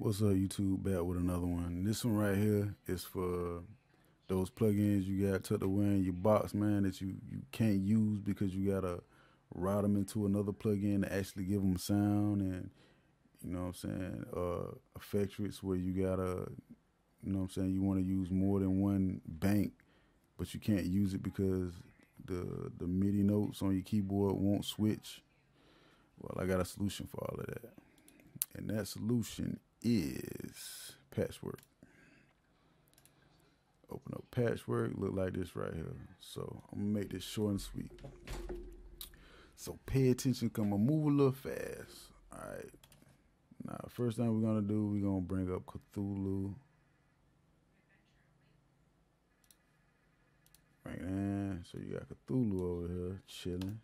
What's up, YouTube? Back with another one. This one right here is for those plugins you got tucked away in your box, man, that you, you can't use because you gotta route them into another plugin to actually give them sound and you know what I'm saying, uh, where you gotta, you know what I'm saying, you want to use more than one bank, but you can't use it because the the MIDI notes on your keyboard won't switch. Well, I got a solution for all of that, and that solution is patchwork. Open up patchwork, look like this right here. So I'm gonna make this short and sweet. So pay attention, come on, move a little fast. All right. Now, first thing we're gonna do, we're gonna bring up Cthulhu. Right now, So you got Cthulhu over here chilling.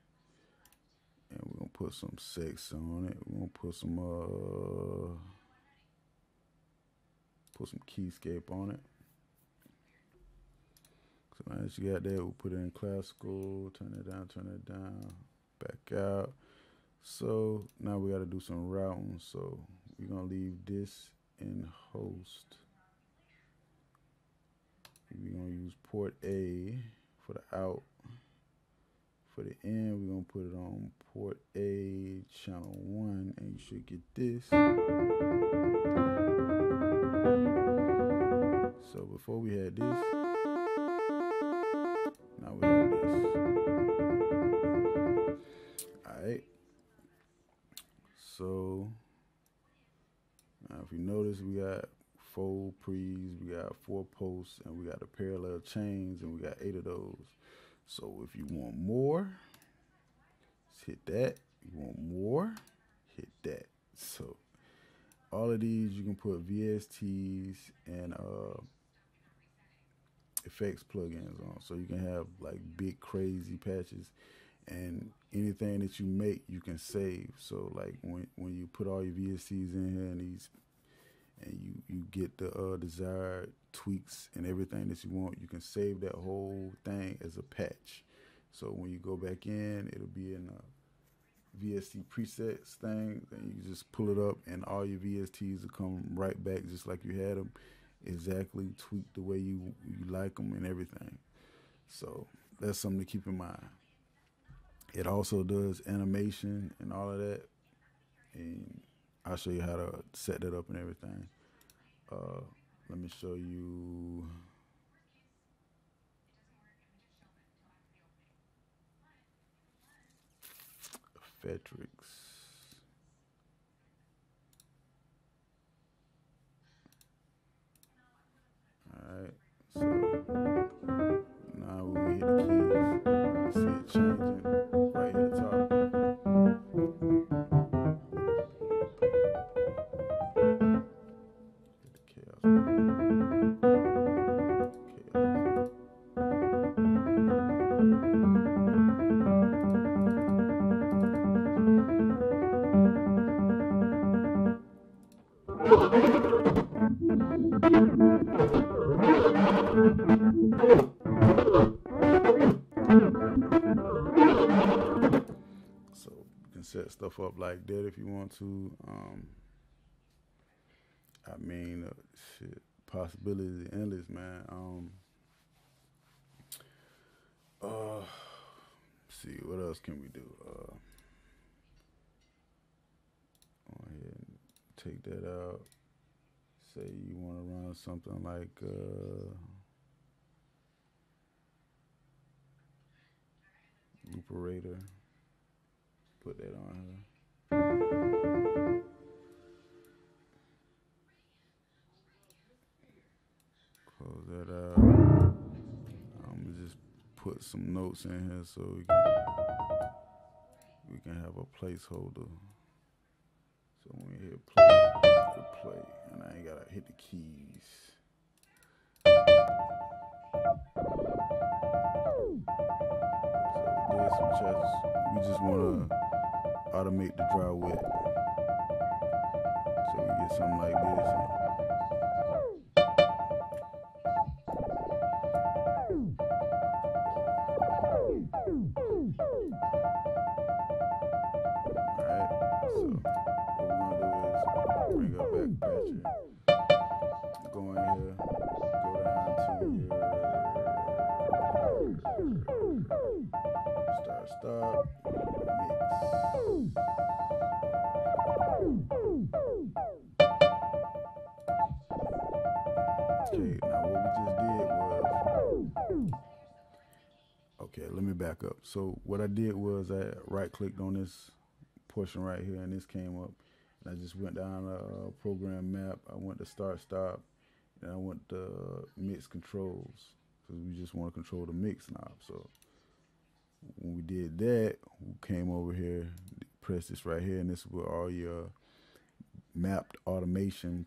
And we're gonna put some sex on it. We're gonna put some uh put some keyscape on it. So that you got that, we'll put it in classical, turn it down, turn it down, back out. So now we got to do some routing. So we're going to leave this in host. We're going to use port A for the out. For the in, we're going to put it on port A, channel 1, and you should get this. So before we had this, now we have this. Alright. So now if you notice we got four pre's, we got four posts, and we got the parallel chains, and we got eight of those. So if you want more, hit that. You want more, hit that. So all of these you can put VSTs and uh, effects plugins on. So you can have like big crazy patches and anything that you make you can save. So like when when you put all your VSTs in here and these and you you get the uh, desired tweaks and everything that you want, you can save that whole thing as a patch. So when you go back in, it'll be in a VST presets thing. Then you just pull it up, and all your VSTs will come right back just like you had them, exactly tweaked the way you you like them and everything. So that's something to keep in mind. It also does animation and all of that, and I'll show you how to set that up and everything. Uh, let me show you. Effectrix. Alright, so now we hit the keys, see it changing right here at the top. Hit the chaos. So you can set stuff up like that if you want to. Um, I mean, uh, shit, possibilities endless, man. Um, uh, see what else can we do? Uh, go ahead and take that out. Say you want to run something like. Uh, Looperator. Put that on her. Close that out. I'm gonna just put some notes in here so we can we can have a placeholder. So when we hit play, hit play, and I ain't gotta hit the keys. Chats. We just wanna automate the dry wet. So we get something like this. Alright, so what we're gonna do is bring back. Go in here, go down to your stop Okay, now what we just did was okay, let me back up. So what I did was I right clicked on this portion right here and this came up and I just went down a program map. I went to start stop and I went to mix controls because we just want to control the mix knob. So when we did that, we came over here, press this right here, and this is where all your mapped automation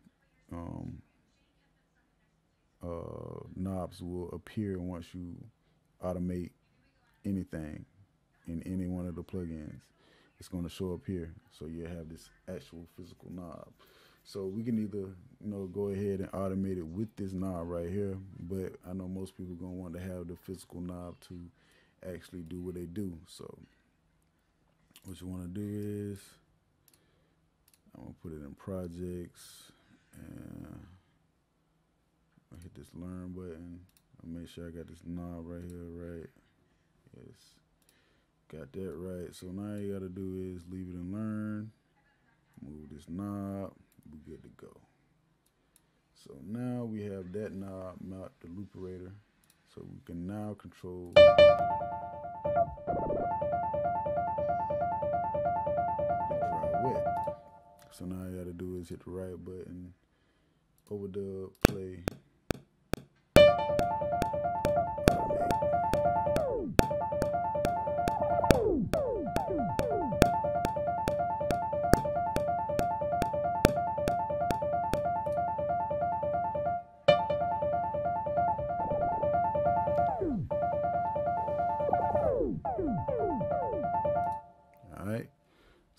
um, uh, knobs will appear once you automate anything in any one of the plugins. It's going to show up here, so you have this actual physical knob. So we can either, you know, go ahead and automate it with this knob right here, but I know most people are going to want to have the physical knob to actually do what they do. So what you want to do is I'm gonna put it in projects and I hit this learn button. I'll make sure I got this knob right here right. Yes. Got that right. So now you gotta do is leave it in learn. Move this knob. We're good to go. So now we have that knob mapped the looperator. So we can now control. So now you gotta do is hit the right button, overdub, play.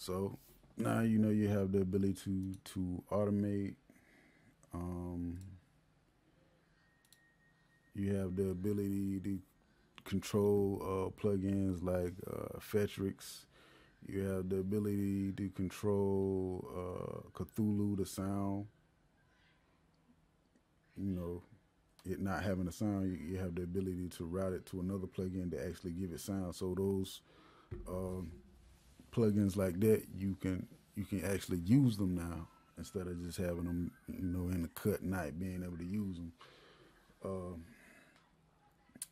So now you know you have the ability to to automate. Um, you have the ability to control uh, plugins like uh, Effectrix. You have the ability to control uh, Cthulhu, the sound. You know, it not having a sound, you, you have the ability to route it to another plugin to actually give it sound. So those um, plugins like that, you can you can actually use them now instead of just having them, you know, in the cut, not being able to use them. Um,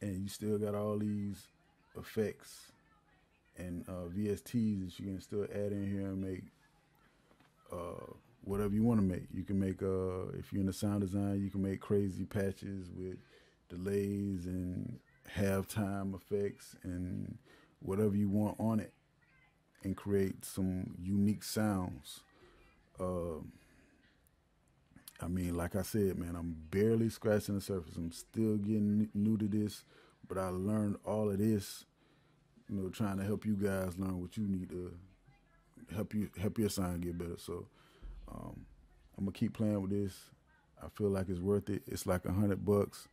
and you still got all these effects and uh, VSTs that you can still add in here and make uh, whatever you want to make. You can make, uh, if you're in the sound design, you can make crazy patches with delays and halftime effects and whatever you want on it and create some unique sounds. Uh, I mean, like I said, man, I'm barely scratching the surface. I'm still getting new to this, but I learned all of this, you know, trying to help you guys learn what you need to help you help your sound get better. So um, I'm gonna keep playing with this. I feel like it's worth it. It's like a hundred bucks,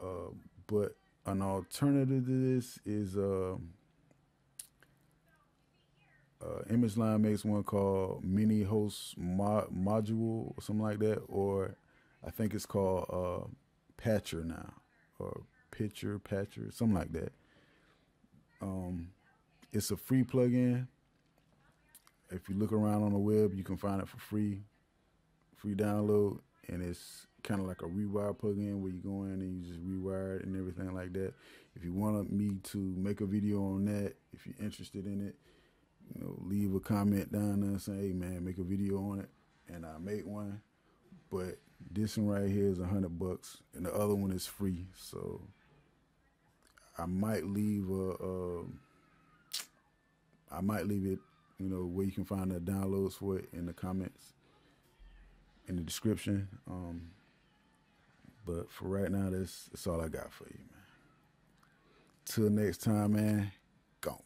uh, but an alternative to this is. Uh, uh, Image Line makes one called Mini Host Mo- Module or something like that, or I think it's called uh, Patcher now, or Pitcher Patcher, something like that. Um, it's a free plugin. If you look around on the web, you can find it for free, free download, and it's kind of like a rewire plugin where you go in and you just rewire it and everything like that. If you want me to make a video on that, if you're interested in it, you know, leave a comment down there and say, hey man, make a video on it. And I make one. But this one right here is a hundred bucks and the other one is free. So I might leave a, a I might leave it, you know, where you can find the downloads for it in the comments, in the description. Um, but for right now, that's that's all I got for you, man. Till next time, man. Gone.